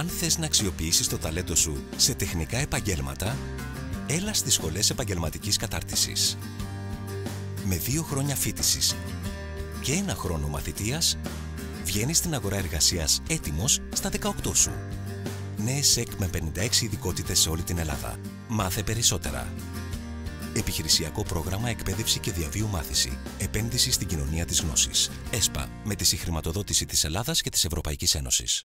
Αν θες να αξιοποιήσεις το ταλέντο σου σε τεχνικά επαγγέλματα, έλα στις σχολές επαγγελματικής κατάρτισης. Με δύο χρόνια φίτησης και ένα χρόνο μαθητείας, βγαίνεις στην αγορά εργασίας έτοιμος στα 18 σου. Νέες εκ με 56 ειδικότητες σε όλη την Ελλάδα. Μάθε περισσότερα. Επιχειρησιακό πρόγραμμα εκπαίδευση και διαβίου μάθηση. Επένδυση στην κοινωνία της γνώσης. ΕΣΠΑ με τη συγχρηματοδότηση της Ελλάδας και της Ευρωπαϊκής Ένωσης.